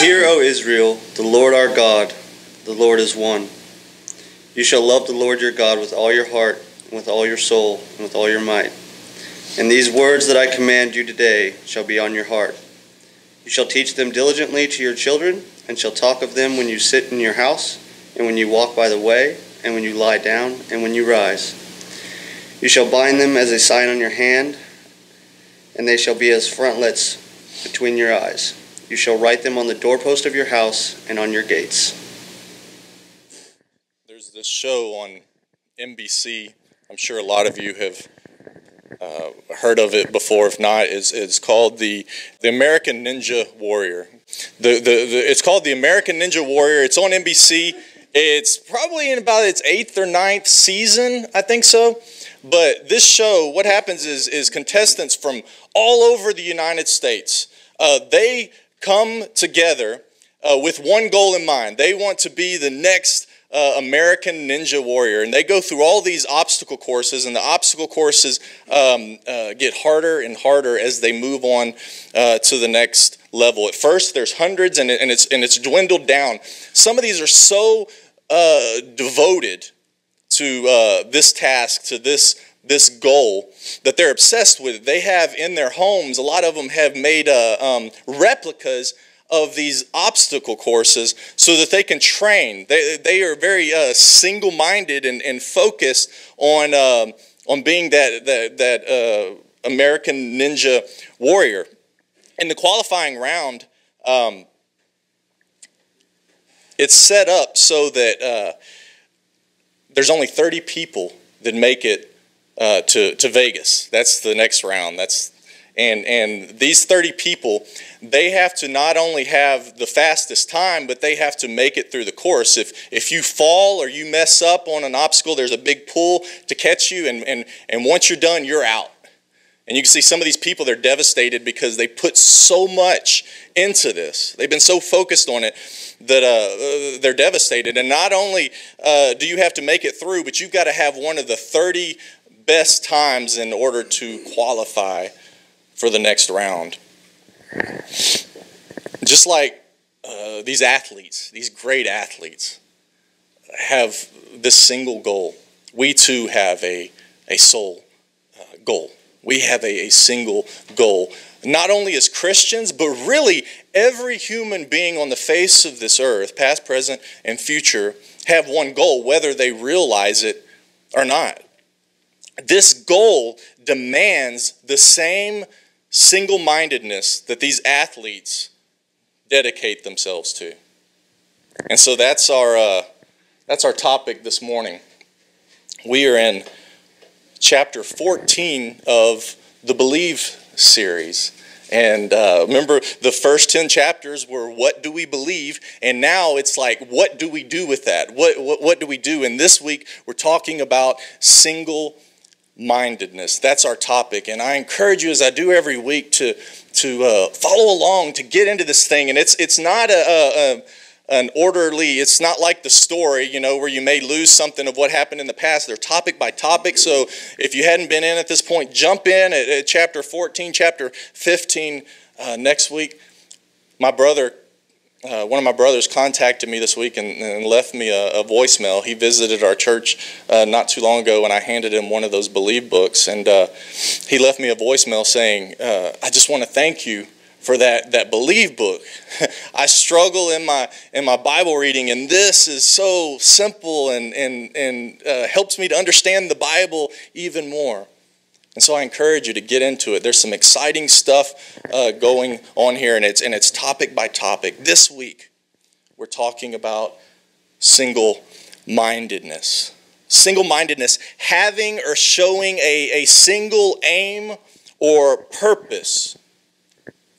Hear, O Israel, the Lord our God, the Lord is one. You shall love the Lord your God with all your heart, and with all your soul, and with all your might. And these words that I command you today shall be on your heart. You shall teach them diligently to your children, and shall talk of them when you sit in your house, and when you walk by the way, and when you lie down, and when you rise. You shall bind them as a sign on your hand, and they shall be as frontlets between your eyes. You shall write them on the doorpost of your house and on your gates. There's this show on NBC. I'm sure a lot of you have uh, heard of it before. If not, it's, it's called the the American Ninja Warrior. The, the, the it's called the American Ninja Warrior. It's on NBC. It's probably in about its eighth or ninth season, I think so. But this show, what happens is is contestants from all over the United States. Uh, they come together uh, with one goal in mind. They want to be the next uh, American Ninja Warrior. And they go through all these obstacle courses, and the obstacle courses um, uh, get harder and harder as they move on uh, to the next level. At first, there's hundreds, and, and, it's, and it's dwindled down. Some of these are so uh, devoted to uh, this task, to this this goal that they're obsessed with. They have in their homes, a lot of them have made uh, um, replicas of these obstacle courses so that they can train. They, they are very uh, single minded and, and focused on, uh, on being that, that, that uh, American Ninja warrior. In the qualifying round, um, it's set up so that uh, there's only 30 people that make it uh, to, to Vegas. That's the next round. That's and and these 30 people, they have to not only have the fastest time, but they have to make it through the course. If if you fall or you mess up on an obstacle, there's a big pull to catch you, and and and once you're done, you're out. And you can see some of these people, they're devastated because they put so much into this. They've been so focused on it that uh, they're devastated. And not only uh, do you have to make it through, but you've got to have one of the 30 best times in order to qualify for the next round. Just like uh, these athletes, these great athletes, have this single goal. We too have a, a sole uh, goal. We have a, a single goal. Not only as Christians, but really every human being on the face of this earth, past, present, and future, have one goal, whether they realize it or not. This goal demands the same single mindedness that these athletes dedicate themselves to. And so that's our, uh, that's our topic this morning. We are in chapter 14 of the Believe series. And uh, remember, the first 10 chapters were what do we believe? And now it's like, what do we do with that? What, what, what do we do? And this week, we're talking about single mindedness. That's our topic. And I encourage you, as I do every week, to, to uh, follow along, to get into this thing. And it's, it's not a, a, a an orderly it's not like the story you know where you may lose something of what happened in the past they're topic by topic so if you hadn't been in at this point jump in at, at chapter 14 chapter 15 uh, next week my brother uh, one of my brothers contacted me this week and, and left me a, a, voicemail. He visited our church uh, not too long ago, and I handed him one of those Believe books. And uh, he left me a voicemail saying, uh, "I just want to thank you for that that Believe book. I struggle in my in my Bible reading, and this is so simple and and and uh, helps me to understand the Bible even more." And so I encourage you to get into it. There's some exciting stuff uh, going on here, and it's, and it's topic by topic. This week, we're talking about single mindedness. Single mindedness, having or showing a, a single aim or purpose.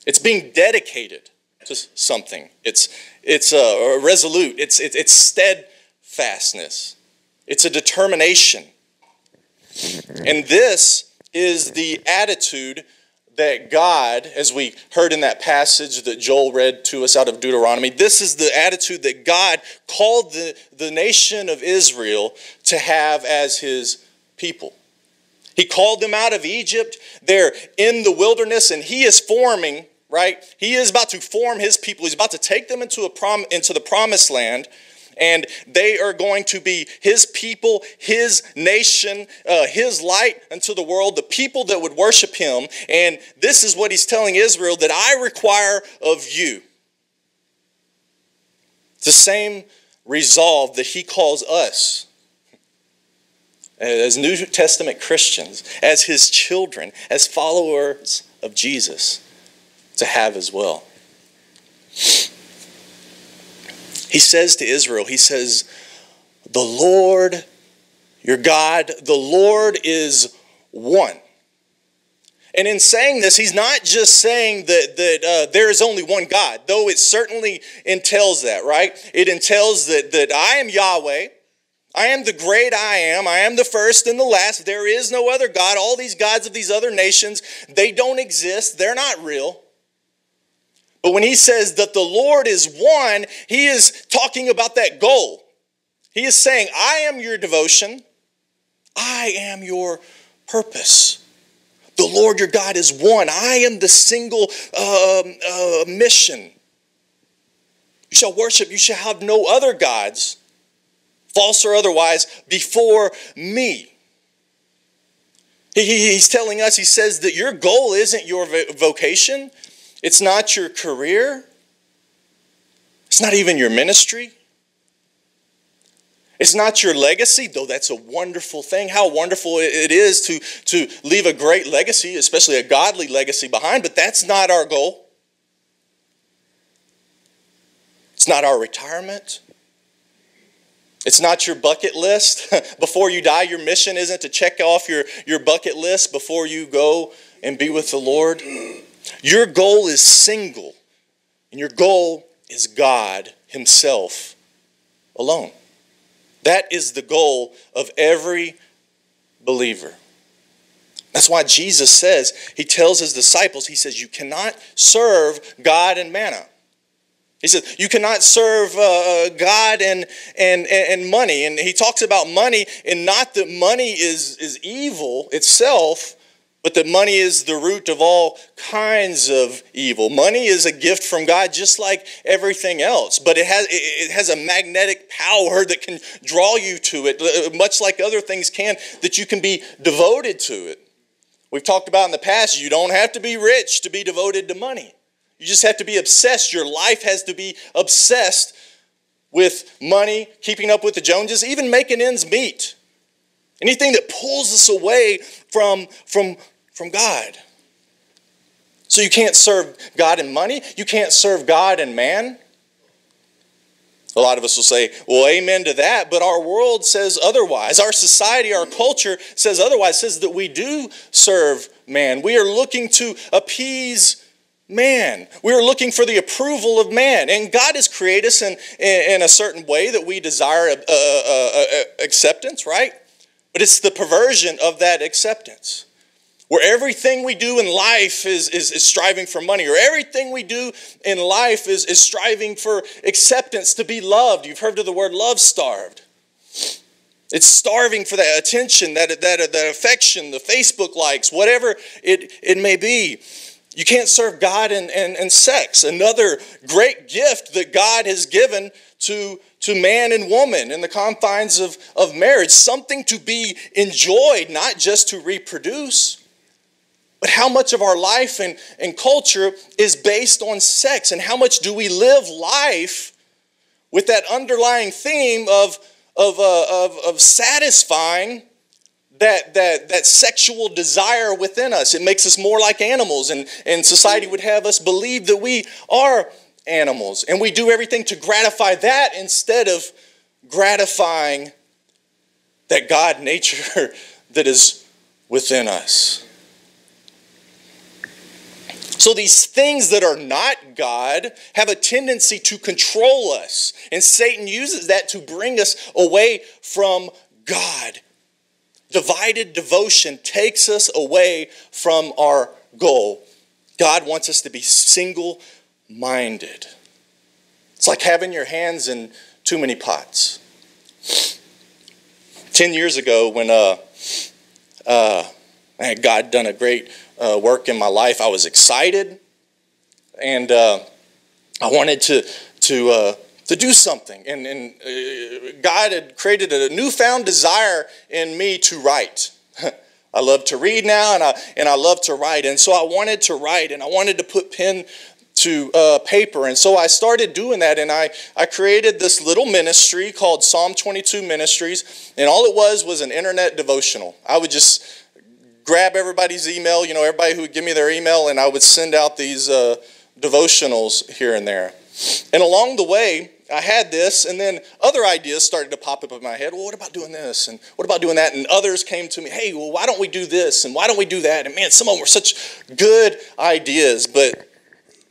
It's being dedicated to something, it's, it's uh, resolute, it's, it's, it's steadfastness, it's a determination. And this is the attitude that God, as we heard in that passage that Joel read to us out of Deuteronomy, this is the attitude that God called the, the nation of Israel to have as his people. He called them out of Egypt. They're in the wilderness, and he is forming right? He is about to form his people. He's about to take them into, a prom- into the promised land and they are going to be his people, his nation, uh, his light unto the world, the people that would worship him. And this is what he's telling Israel that I require of you. It's the same resolve that he calls us as New Testament Christians, as his children, as followers of Jesus to have as well. He says to Israel, He says, The Lord, your God, the Lord is one. And in saying this, he's not just saying that, that uh, there is only one God, though it certainly entails that, right? It entails that, that I am Yahweh, I am the great I am, I am the first and the last. There is no other God. All these gods of these other nations, they don't exist, they're not real. But when he says that the Lord is one, he is talking about that goal. He is saying, I am your devotion, I am your purpose. The Lord your God is one. I am the single um, uh, mission. You shall worship, you shall have no other gods, false or otherwise, before me. He, he's telling us, he says that your goal isn't your vocation, it's not your career. It's not even your ministry. It's not your legacy, though that's a wonderful thing. How wonderful it is to, to leave a great legacy, especially a godly legacy behind, but that's not our goal. It's not our retirement. It's not your bucket list. before you die, your mission isn't to check off your, your bucket list before you go and be with the Lord. Your goal is single, and your goal is God Himself alone. That is the goal of every believer. That's why Jesus says, He tells His disciples, He says, You cannot serve God and mammon. He says, You cannot serve uh, uh God and, and, and money. And He talks about money, and not that money is, is evil itself, but that money is the root of all kinds of evil. Money is a gift from God just like everything else, but it has, it has a magnetic power that can draw you to it, uh, much like other things can, that you can be devoted to it. We've talked about in the past, you don't have to be rich to be devoted to money. You just have to be obsessed. Your life has to be obsessed with money, keeping up with the Joneses, even making ends meet. Anything that pulls us away from, from, from God. So you can't serve God in money, you can't serve God in man. A lot of us will say, well, amen to that, but our world says otherwise. Our society, our culture says otherwise, says that we do serve man. We are looking to appease man. We are looking for the approval of man. And God has created us in, in, a certain way that we desire uh, uh, uh, acceptance, right? But it's the perversion of that acceptance. Where everything we do in life is, is, is striving for money, or everything we do in life is, is striving for acceptance, to be loved. You've heard of the word love starved. It's starving for that attention, that, that, that affection, the Facebook likes, whatever it, it may be. You can't serve God and, and, and sex. Another great gift that God has given to, to man and woman in the confines of, of marriage, something to be enjoyed, not just to reproduce. But how much of our life and, and culture is based on sex? And how much do we live life with that underlying theme of, of, uh, of, of satisfying that, that, that sexual desire within us? It makes us more like animals, and, and society would have us believe that we are animals. And we do everything to gratify that instead of gratifying that God nature that is within us. So these things that are not God have a tendency to control us. And Satan uses that to bring us away from God. Divided devotion takes us away from our goal. God wants us to be single minded. It's like having your hands in too many pots. Ten years ago, when uh, uh, God done a great uh, work in my life. I was excited. and uh, I wanted to to uh, to do something. And, and uh, God had created a newfound desire in me to write. I love to read now, and I and I love to write, and so I wanted to write, and I wanted to put pen to uh, paper. And so I started doing that, and I, I created this little ministry called Psalm 22 Ministries, and all it was was an internet devotional. I would just grab everybody's email, you know, everybody who would give me their email, and I would send out these uh, devotionals here and there. And along the way, I had this, and then other ideas started to pop up in my head. Well, what about doing this? And what about doing that? And others came to me, hey, well, why don't we do this? And why don't we do that? And man, some of them were such good ideas, but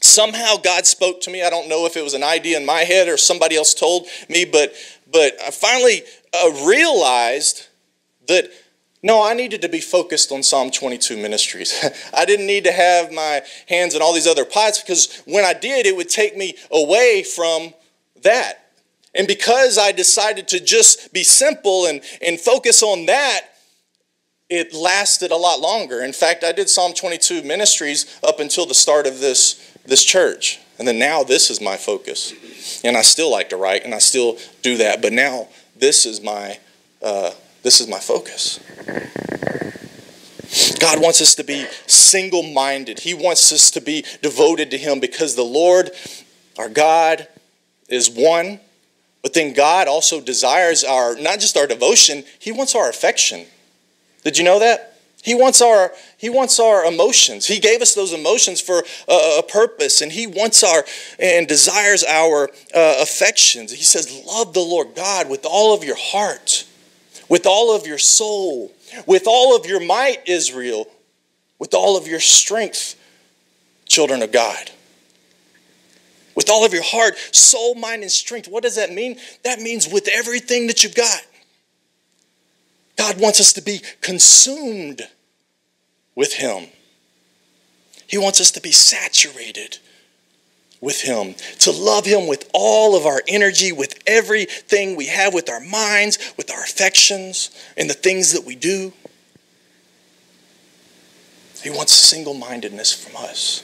somehow God spoke to me. I don't know if it was an idea in my head or somebody else told me, but but I finally uh, realized that no, I needed to be focused on Psalm 22 ministries. I didn't need to have my hands in all these other pots because when I did, it would take me away from that. And because I decided to just be simple and, and focus on that, it lasted a lot longer. In fact, I did Psalm 22 ministries up until the start of this, this church. And then now this is my focus. And I still like to write and I still do that. But now this is my uh, this is my focus. God wants us to be single minded. He wants us to be devoted to Him because the Lord, our God, is one. But then God also desires our, not just our devotion, He wants our affection. Did you know that? He wants our he wants our emotions. He gave us those emotions for a, a purpose, and he wants our and desires our uh, affections. He says, "Love the Lord God with all of your heart, with all of your soul, with all of your might, Israel, with all of your strength, children of God. With all of your heart, soul, mind, and strength. What does that mean? That means with everything that you've got. God wants us to be consumed with Him. He wants us to be saturated with Him, to love Him with all of our energy, with everything we have, with our minds, with our affections, and the things that we do. He wants single mindedness from us.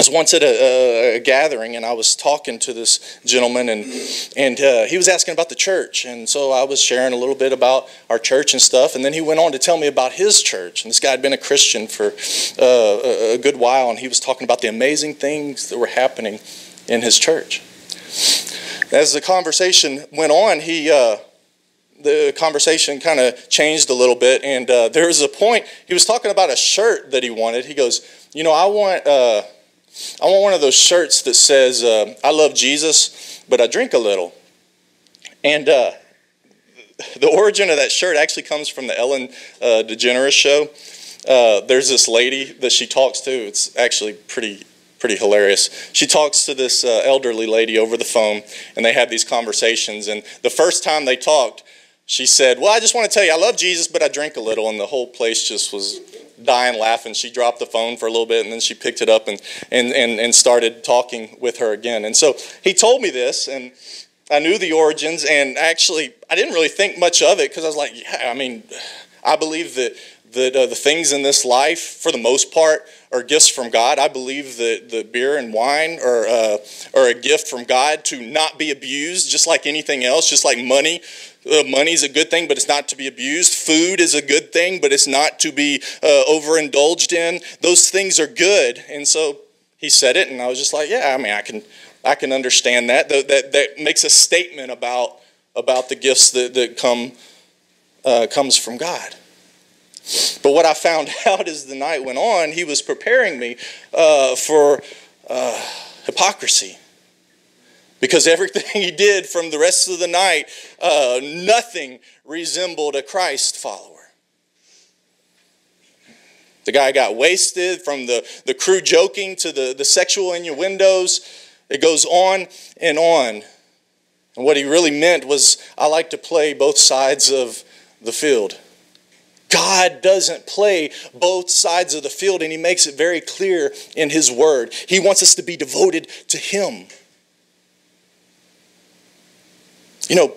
I was once at a, a, gathering and I was talking to this gentleman and and uh, he was asking about the church. And so I was sharing a little bit about our church and stuff. And then he went on to tell me about his church. And this guy had been a Christian for uh, a good while. And he was talking about the amazing things that were happening in his church. As the conversation went on, he uh, the conversation kind of changed a little bit. And uh, there was a point he was talking about a shirt that he wanted. He goes, you know, I want uh, I want one of those shirts that says, uh, I love Jesus, but I drink a little. And uh, the origin of that shirt actually comes from the Ellen uh, DeGeneres show. Uh, there's this lady that she talks to. It's actually pretty pretty hilarious. She talks to this uh, elderly lady over the phone, and they have these conversations. And the first time they talked, she said, Well, I just want to tell you, I love Jesus, but I drink a little. And the whole place just was dying laughing. She dropped the phone for a little bit and then she picked it up and, and, and, and started talking with her again. And so he told me this, and I knew the origins, and actually, I didn't really think much of it because I was like, yeah, I mean, I believe that, that uh, the things in this life, for the most part, are gifts from God. I believe that the beer and wine are, uh, are a gift from God to not be abused, just like anything else, just like money uh, money is a good thing, but it's not to be abused. Food is a good thing, but it's not to be uh, overindulged in. Those things are good. And so he said it, and I was just like, yeah, I mean, I can, I can understand that. That, that, that makes a statement about, about the gifts that, that come, uh, comes from God. But what I found out as the night went on, he was preparing me uh, for uh, hypocrisy because everything he did from the rest of the night, uh, nothing resembled a Christ follower. The guy got wasted from the, the crew joking to the, the sexual innuendos. It goes on and on. And what he really meant was, I like to play both sides of the field. God doesn't play both sides of the field, and he makes it very clear in his word. He wants us to be devoted to him. You know,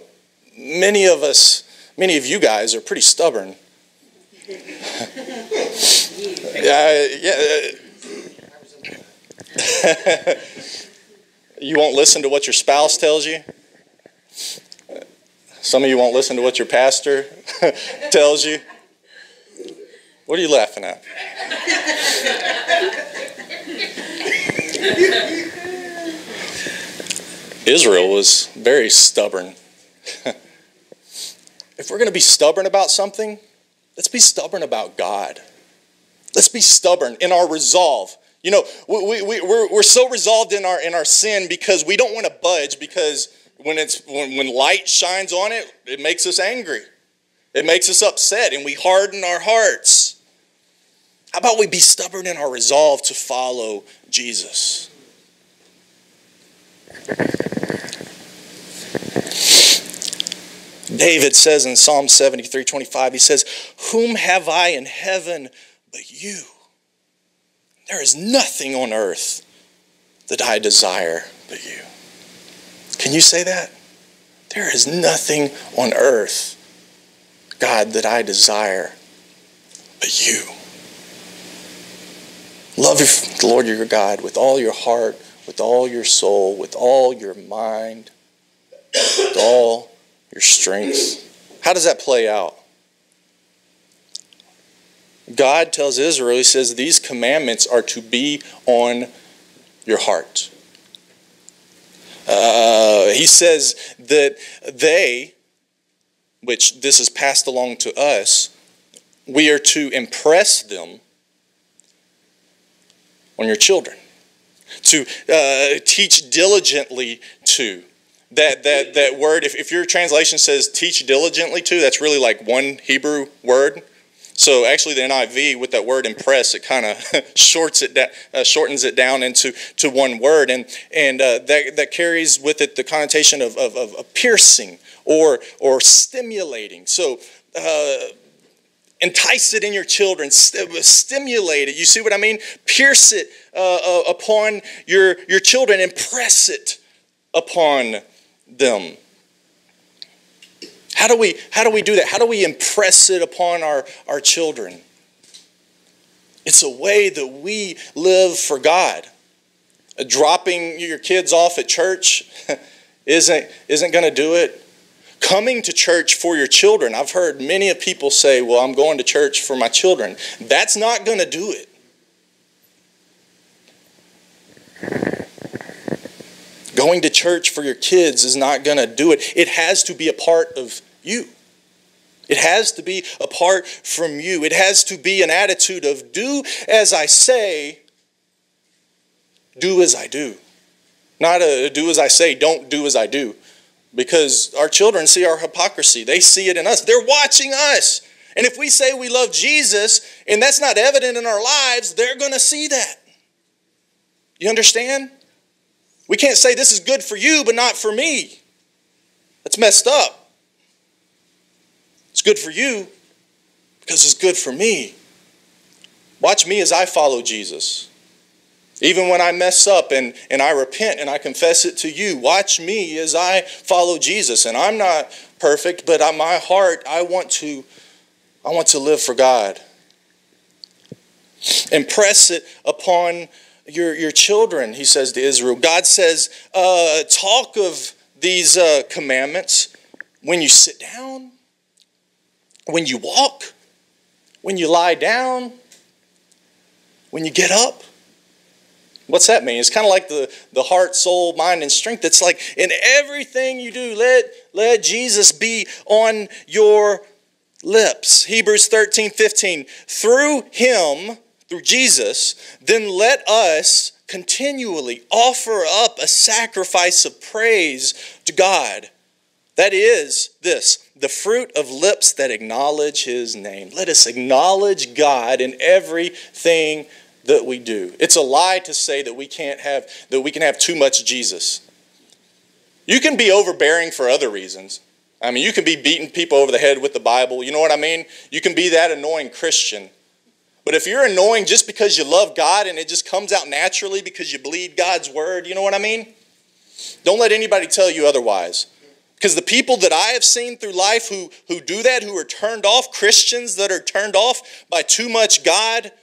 many of us, many of you guys are pretty stubborn. uh, yeah, you won't listen to what your spouse tells you. Some of you won't listen to what your pastor tells you. What are you laughing at? Israel was very stubborn. if we're going to be stubborn about something, let's be stubborn about God. Let's be stubborn in our resolve. You know, we, we, we're, we're so resolved in our, in our sin because we don't want to budge because when, it's, when, when light shines on it, it makes us angry. It makes us upset and we harden our hearts. How about we be stubborn in our resolve to follow Jesus? David says in Psalm 73 25, he says, Whom have I in heaven but you? There is nothing on earth that I desire but you. Can you say that? There is nothing on earth, God, that I desire but you. Love the Lord your God with all your heart, with all your soul, with all your mind, with all your strength. How does that play out? God tells Israel, He says, these commandments are to be on your heart. Uh, he says that they, which this is passed along to us, we are to impress them on your children, to uh, teach diligently to. That, that, that word, if, if your translation says teach diligently to, that's really like one Hebrew word. So actually, the NIV with that word "impress" it kind of shorts it uh, shortens it down into to one word, and and uh, that that carries with it the connotation of of, of piercing or or stimulating. So. Uh, entice it in your children, st- stimulate it. You see what I mean? Pierce it uh, uh, upon your, your children, impress it upon them. How do we, how do, we do that? How do we impress it upon our, our children? It's a way that we live for God. Dropping your kids off at church isn't, isn't going to do it coming to church for your children. I've heard many of people say, Well, I'm going to church for my children. That's not going to do it. Going to church for your kids is not going to do it. It has to be a part of you. It has to be apart from you. It has to be an attitude of do as I say, do as I do. Not a do as I say, don't do as I do because our children see our hypocrisy. They see it in us. They're watching us. And if we say we love Jesus and that's not evident in our lives, they're going to see that. You understand? We can't say this is good for you, but not for me. That's messed up. It's good for you because it's good for me. Watch me as I follow Jesus. Even when I mess up and, and I repent and I confess it to you, watch me as I follow Jesus. And I'm not perfect, but on my heart, I want to, I want to live for God. Impress it upon your, your children, he says to Israel. God says, uh, talk of these uh, commandments when you sit down, when you walk, when you lie down, when you get up. What's that mean? It's kind of like the, the heart, soul, mind, and strength. It's like in everything you do, let, let Jesus be on your lips. Hebrews 13, 15. Through him, through Jesus, then let us continually offer up a sacrifice of praise to God. That is this the fruit of lips that acknowledge his name. Let us acknowledge God in everything that we do. It's a lie to say that we can't have that we can have too much Jesus. You can be overbearing for other reasons. I mean, you can be beating people over the head with the Bible. You know what I mean? You can be that annoying Christian. But if you're annoying just because you love God and it just comes out naturally because you believe God's word, you know what I mean? Don't let anybody tell you otherwise. Because the people that I have seen through life who, who do that, who are turned off, Christians that are turned off by too much God,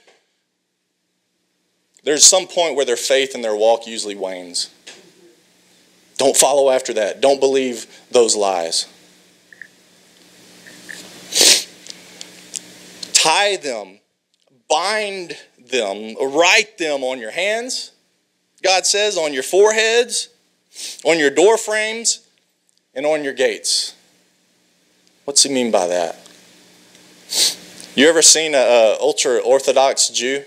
there's some point where their faith and their walk usually wanes. Don't follow after that. Don't believe those lies. Tie them, bind them, write them on your hands, God says, on your foreheads, on your door frames, and on your gates. What's he mean by that? You ever seen a, ultra orthodox Jew?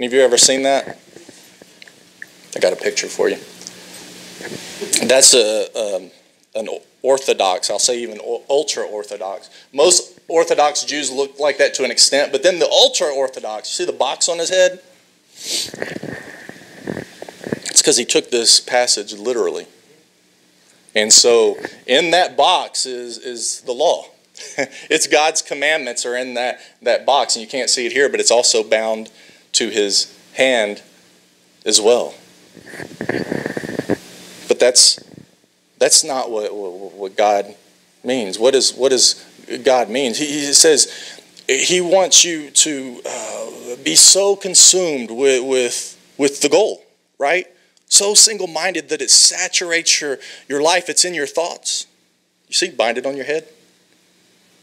Any of you ever seen that? I got a picture for you. That's a um, an orthodox. I'll say even ultra orthodox. Most orthodox Jews look like that to an extent, but then the ultra orthodox. You see the box on his head? It's because he took this passage literally. And so in that box is, is the law. it's God's commandments are in that, that box, and you can't see it here, but it's also bound to his hand as well. But that's that's not what, what God means. What is what is God means? He, he says he wants you to uh, be so consumed with, with with the goal, right? So single-minded that it saturates your, your life. It's in your thoughts. You see, bind it on your head.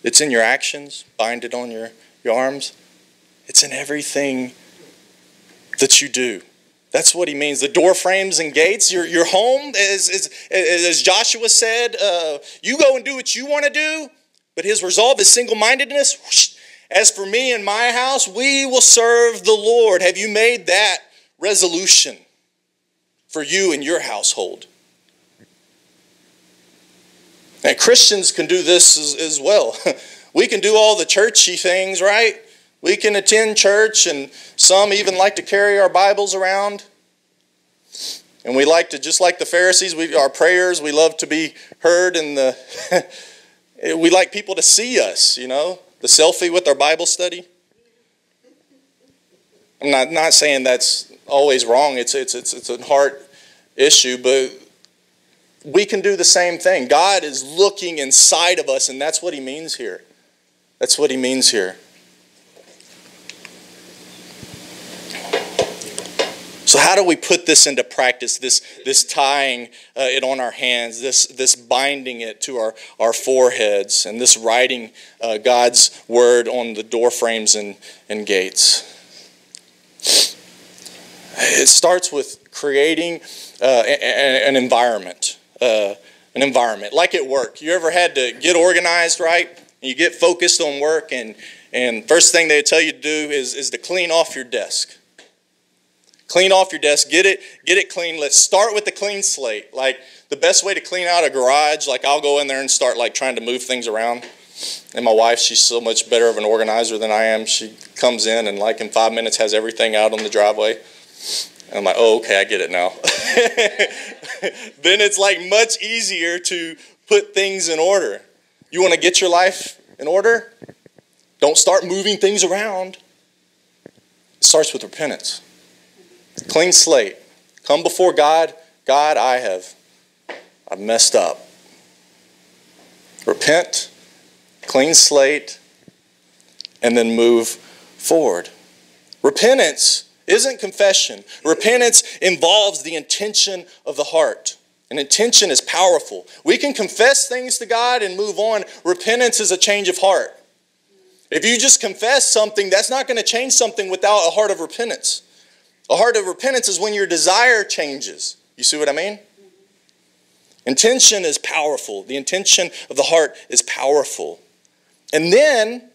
It's in your actions, bind it on your, your arms. It's in everything that you do. That's what he means. The door frames and gates, your, your home, as, as, as Joshua said, uh, you go and do what you want to do, but his resolve is single mindedness. As for me and my house, we will serve the Lord. Have you made that resolution for you and your household? And Christians can do this as, as well. we can do all the churchy things, right? We can attend church, and some even like to carry our Bibles around. And we like to, just like the Pharisees, we, our prayers, we love to be heard, and the we like people to see us, you know, the selfie with our Bible study. I'm not, not saying that's always wrong, it's, it's, it's, it's a heart issue, but we can do the same thing. God is looking inside of us, and that's what he means here. That's what he means here. So how do we put this into practice? This this tying uh, it on our hands, this this binding it to our our foreheads, and this writing uh, God's word on the door frames and and gates. It starts with creating uh, an environment, uh, an environment like at work. You ever had to get organized, right? You get focused on work, and and first thing they tell you to do is is to clean off your desk Clean off your desk, get it, get it clean. Let's start with the clean slate. Like the best way to clean out a garage, like I'll go in there and start like trying to move things around. And my wife, she's so much better of an organizer than I am. She comes in and like in five minutes has everything out on the driveway. And I'm like, oh, okay, I get it now. then it's like much easier to put things in order. You want to get your life in order? Don't start moving things around. It starts with repentance. Clean slate. Come before God. God, I have I've messed up. Repent, clean slate, and then move forward. Repentance isn't confession. Repentance involves the intention of the heart. And intention is powerful. We can confess things to God and move on. Repentance is a change of heart. If you just confess something, that's not going to change something without a heart of repentance. A heart of repentance is when your desire changes. You see what I mean? Intention is powerful. The intention of the heart is powerful. And then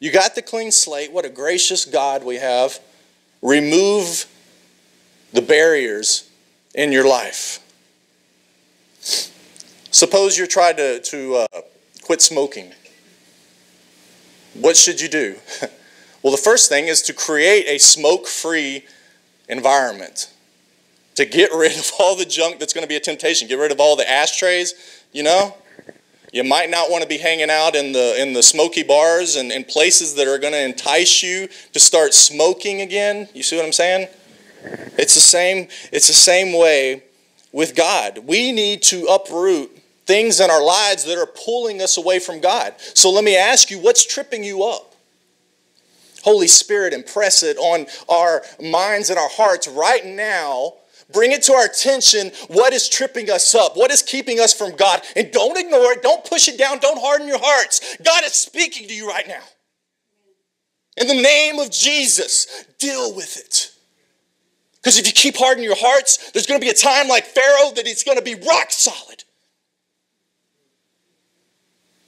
you got the clean slate. What a gracious God we have. Remove the barriers in your life. Suppose you're trying to, to uh, quit smoking. What should you do? Well, the first thing is to create a smoke free environment, to get rid of all the junk that's going to be a temptation, get rid of all the ashtrays, you know? You might not want to be hanging out in the, in the smoky bars and in places that are going to entice you to start smoking again. You see what I'm saying? It's the same, it's the same way with God. We need to uproot things in our lives that are pulling us away from God. So let me ask you, what's tripping you up? Holy Spirit, impress it on our minds and our hearts right now. Bring it to our attention what is tripping us up, what is keeping us from God. And don't ignore it, don't push it down, don't harden your hearts. God is speaking to you right now. In the name of Jesus, deal with it. Because if you keep hardening your hearts, there's going to be a time like Pharaoh that it's going to be rock solid.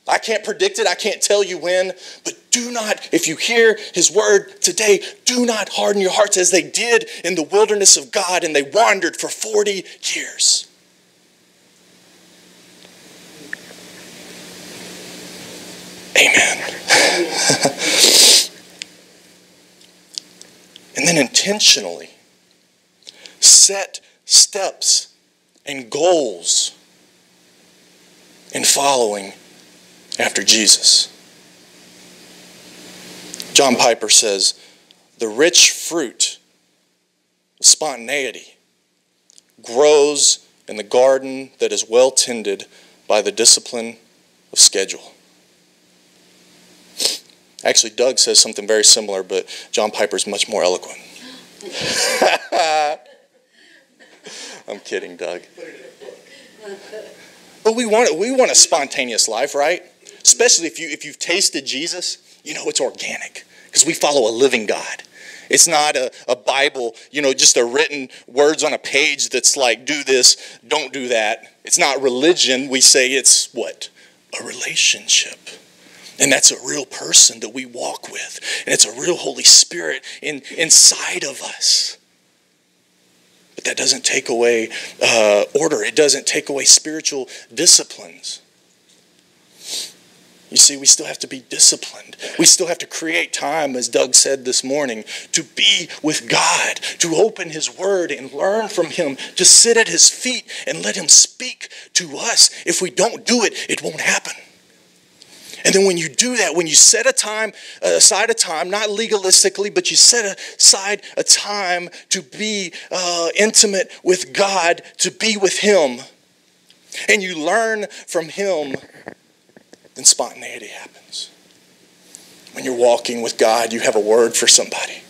I can't predict it, I can't tell you when, but do not, if you hear his word today, do not harden your hearts as they did in the wilderness of God and they wandered for 40 years. Amen. and then intentionally set steps and goals in following after Jesus. John Piper says, the rich fruit of spontaneity grows in the garden that is well tended by the discipline of schedule. Actually, Doug says something very similar, but John Piper is much more eloquent. I'm kidding, Doug. But we want we want a spontaneous life, right? Especially if you if you've tasted Jesus, you know it's organic because we follow a living God. It's not a, a Bible, you know, just a written words on a page that's like, do this, don't do that. It's not religion. We say it's what? A relationship. And that's a real person that we walk with. And it's a real Holy Spirit in, inside of us. But that doesn't take away uh, order, it doesn't take away spiritual disciplines. You see, we still have to be disciplined. We still have to create time, as Doug said this morning, to be with God, to open His Word and learn from Him, to sit at His feet and let Him speak to us. If we don't do it, it won't happen. And then when you do that, when you set a time uh, aside a time, not legalistically, but you set aside a time to be uh, intimate with God, to be with Him, and you learn from Him then spontaneity happens. When you're walking with God, you have a word for somebody.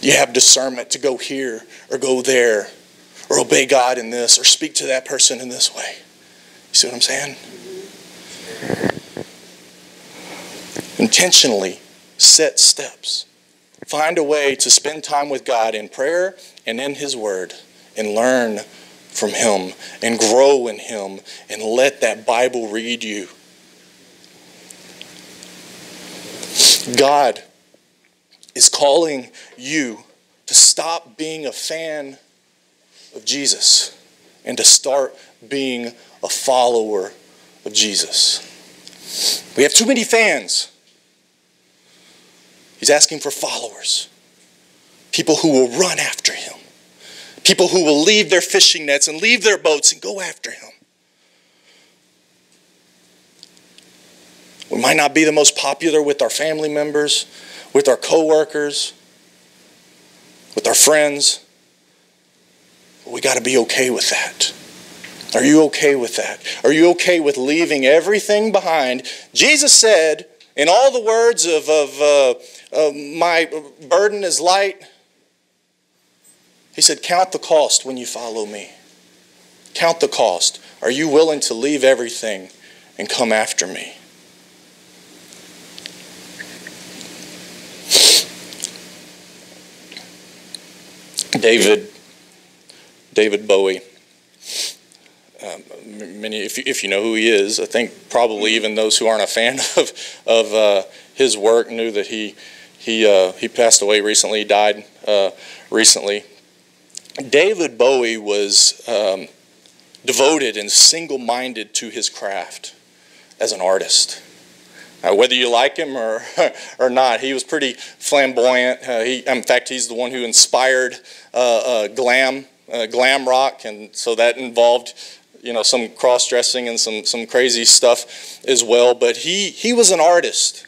You have discernment to go here or go there or obey God in this or speak to that person in this way. You see what I'm saying? Intentionally set steps. Find a way to spend time with God in prayer and in His Word and learn from Him and grow in Him and let that Bible read you God is calling you to stop being a fan of Jesus and to start being a follower of Jesus. We have too many fans. He's asking for followers, people who will run after him, people who will leave their fishing nets and leave their boats and go after him. We might not be the most popular with our family members, with our coworkers, with our friends. But we got to be okay with that. Are you okay with that? Are you okay with leaving everything behind? Jesus said, in all the words of, of uh, my burden is light, he said, Count the cost when you follow me. Count the cost. Are you willing to leave everything and come after me? David, David Bowie. Um, many, if you, if you know who he is, I think probably even those who aren't a fan of of uh, his work knew that he he uh, he passed away recently. Died uh, recently. David Bowie was um, devoted and single-minded to his craft as an artist. Uh, whether you like him or, or not, he was pretty flamboyant. Uh, he, in fact, he's the one who inspired uh, uh glam, uh, glam rock, and so that involved, you know, some cross-dressing and some, some crazy stuff as well. But he, he was an artist,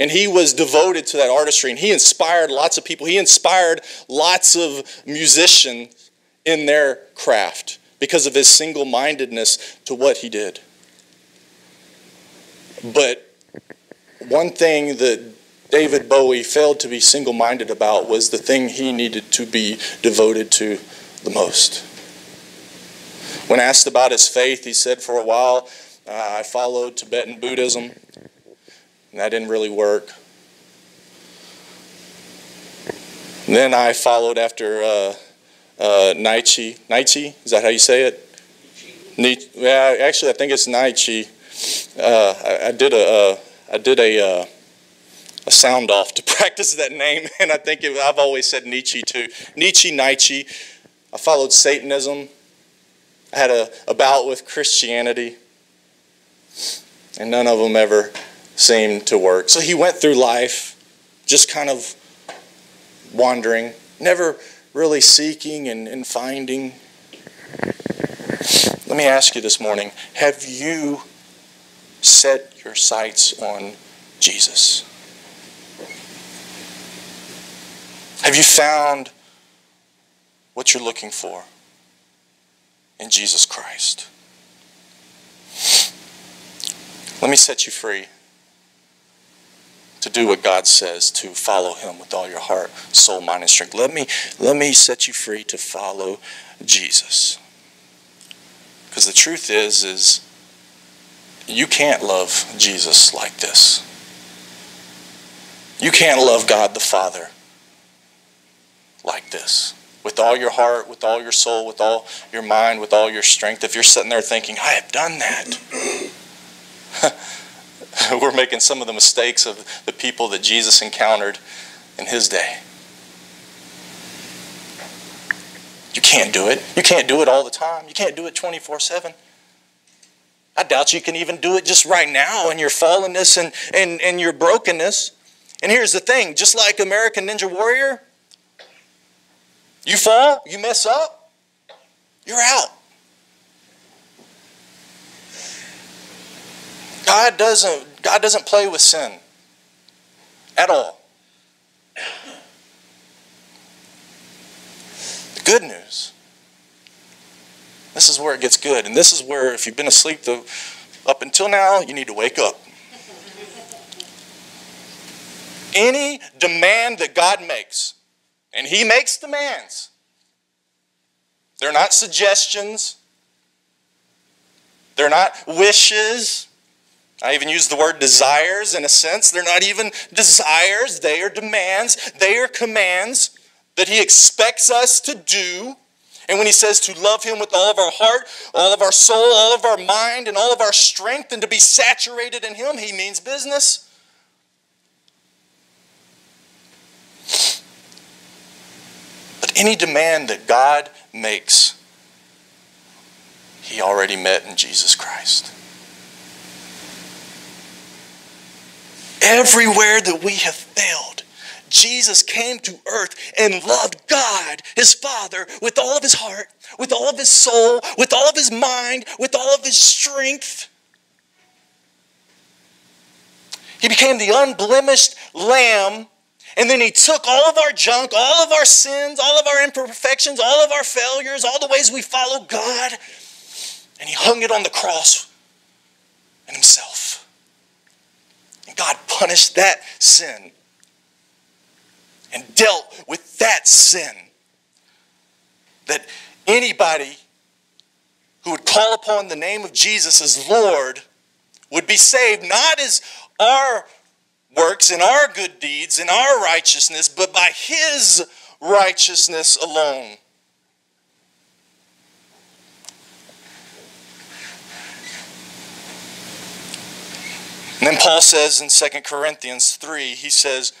and he was devoted to that artistry, and he inspired lots of people. He inspired lots of musicians in their craft because of his single-mindedness to what he did. But one thing that David Bowie failed to be single minded about was the thing he needed to be devoted to the most. When asked about his faith, he said, For a while, uh, I followed Tibetan Buddhism, and that didn't really work. And then I followed after uh, uh, Nietzsche. Nietzsche, is that how you say it? Nietzsche. Yeah, actually, I think it's Nietzsche. Uh, I, I, did a, uh, I did a, uh, a sound off to practice that name, and I think it, I've always said Nietzsche too. Nietzsche, Nietzsche. I followed Satanism. I had a, a bout with Christianity, and none of them ever seemed to work. So he went through life just kind of wandering, never really seeking and, and finding. Let me ask you this morning have you set your sights on Jesus? Have you found what you're looking for in Jesus Christ? Let me set you free to do what God says, to follow him with all your heart, soul, mind, and strength. Let me, let me set you free to follow Jesus. Because the truth is, is you can't love Jesus like this. You can't love God the Father like this. With all your heart, with all your soul, with all your mind, with all your strength. If you're sitting there thinking, I have done that. we're making some of the mistakes of the people that Jesus encountered in his day. You can't do it. You can't do it all the time. You can't do it 24 7. I doubt you can even do it just right now in your fallenness and, and, and your brokenness. And here's the thing just like American Ninja Warrior, you fall, you mess up, you're out. God doesn't, God doesn't play with sin at all. The good news. This is where it gets good. And this is where, if you've been asleep the, up until now, you need to wake up. Any demand that God makes, and He makes demands, they're not suggestions, they're not wishes, I even use the word desires in a sense. They're not even desires, they are demands, they are commands that He expects us to do. And when He says to love Him with all of our heart, all of our soul, all of our mind, and all of our strength, and to be saturated in Him, He means business. But any demand that God makes, He already met in Jesus Christ. Everywhere that we have failed, Jesus came to earth and loved God, his Father, with all of his heart, with all of his soul, with all of his mind, with all of his strength. He became the unblemished lamb, and then he took all of our junk, all of our sins, all of our imperfections, all of our failures, all the ways we follow God, and he hung it on the cross and himself. And God punished that sin and dealt with that sin. That anybody who would call upon the name of Jesus as Lord would be saved, not as our works and our good deeds and our righteousness, but by His righteousness alone. And then Paul says in 2 Corinthians 3, he says,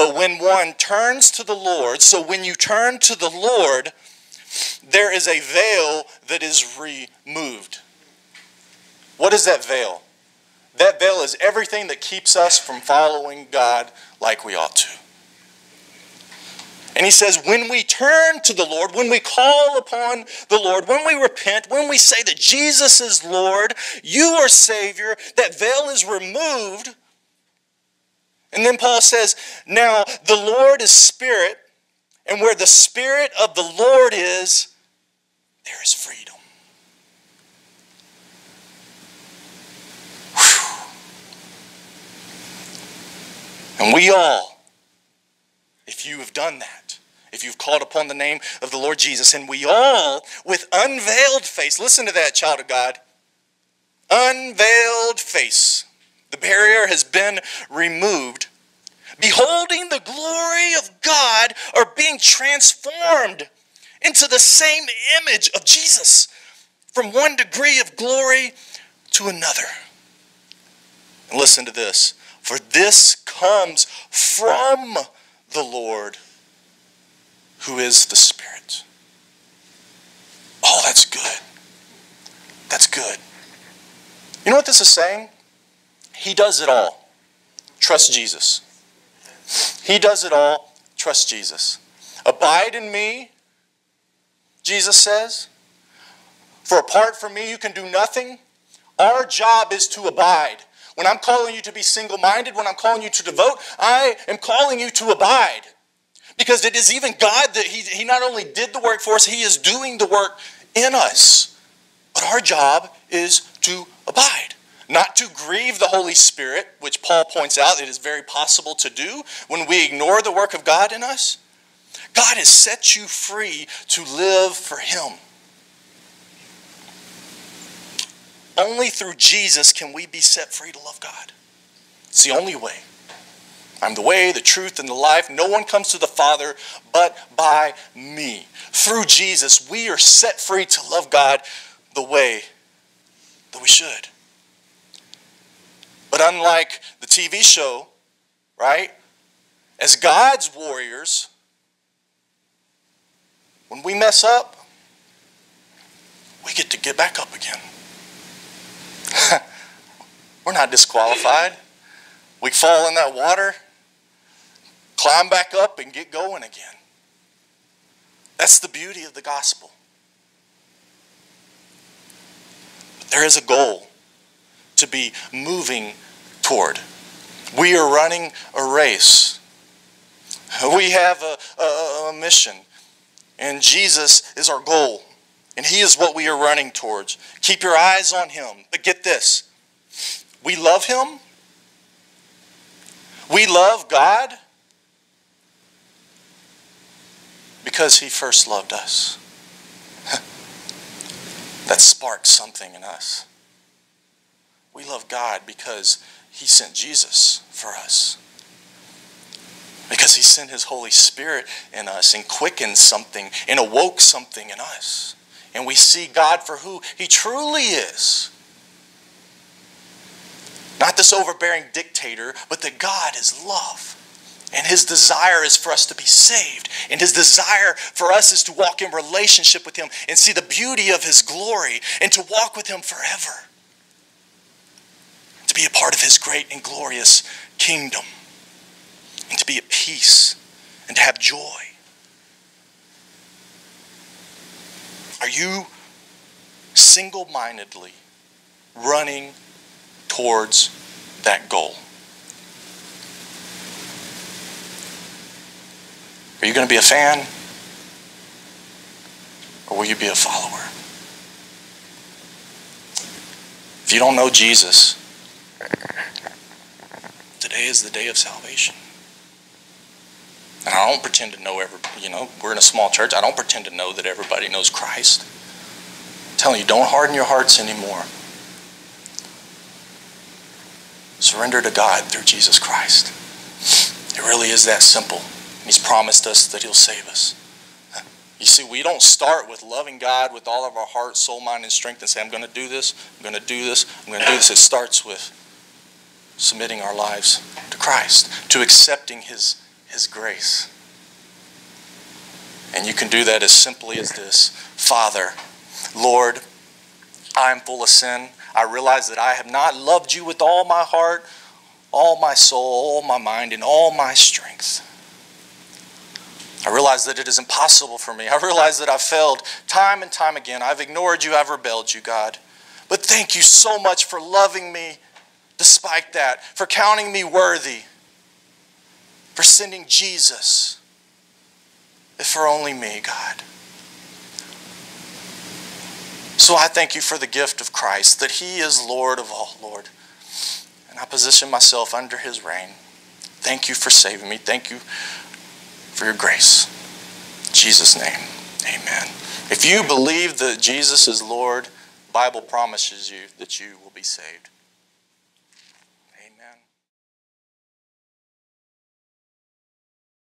But when one turns to the Lord, so when you turn to the Lord, there is a veil that is removed. What is that veil? That veil is everything that keeps us from following God like we ought to. And he says, when we turn to the Lord, when we call upon the Lord, when we repent, when we say that Jesus is Lord, you are Savior, that veil is removed. And then Paul says, now the Lord is Spirit, and where the Spirit of the Lord is, there is freedom. And we all, if you have done that, if you've called upon the name of the Lord Jesus, and we all, with unveiled face, listen to that, child of God, unveiled face, the barrier has been removed. Beholding the glory of God are being transformed into the same image of Jesus from one degree of glory to another. And listen to this for this comes from the Lord who is the Spirit. Oh, that's good. That's good. You know what this is saying? He does it all. Trust Jesus. He does it all. Trust Jesus. Abide in me, Jesus says. For apart from me, you can do nothing. Our job is to abide. When I'm calling you to be single minded, when I'm calling you to devote, I am calling you to abide. Because it is even God that he, he not only did the work for us, He is doing the work in us. But our job is to abide. Not to grieve the Holy Spirit, which Paul points out it is very possible to do when we ignore the work of God in us. God has set you free to live for Him. Only through Jesus can we be set free to love God. It's the only way. I'm the way, the truth, and the life. No one comes to the Father but by me. Through Jesus, we are set free to love God the way that we should. But unlike the TV show, right? As God's warriors, when we mess up, we get to get back up again. We're not disqualified. We fall in that water, climb back up, and get going again. That's the beauty of the gospel. But there is a goal to be moving toward. We are running a race. We have a, a, a mission, and Jesus is our goal. And He is what we are running towards. Keep your eyes on Him. But get this we love Him, we love God because He first loved us. that sparks something in us. We love God because He sent Jesus for us. Because He sent His Holy Spirit in us and quickened something and awoke something in us and we see God for who He truly is. Not this overbearing dictator, but that God is love. And His desire is for us to be saved. And His desire for us is to walk in relationship with Him and see the beauty of His glory and to walk with Him forever. Be a part of His great and glorious kingdom. And to be at peace and to have joy. Are you single mindedly running towards that goal? Are you going to be a fan? Or will you be a follower? If you don't know Jesus, today is the day of salvation. And I don't pretend to know every, you know, we're in a small church. I don't pretend to know that everybody knows Christ. I'm telling you, don't harden your hearts anymore. Surrender to God through Jesus Christ. It really is that simple. He's promised us that He'll save us. You see, we don't start with loving God with all of our heart, soul, mind, and strength and say, I'm going to do this, I'm going to do this, I'm going to do this. It starts with submitting our lives to Christ, to accepting His his grace. And you can do that as simply as this Father, Lord, I am full of sin. I realize that I have not loved you with all my heart, all my soul, all my mind, and all my strength. I realize that it is impossible for me. I realize that I've failed time and time again. I've ignored you, I've rebelled you, God. But thank you so much for loving me despite that, for counting me worthy for sending Jesus, if for only me, God. So I thank you for the gift of Christ, that He is Lord of all, Lord. And I position myself under His reign. Thank you for saving me. Thank you for your grace. In Jesus' name, amen. If you believe that Jesus is Lord, Bible promises you that you will be saved.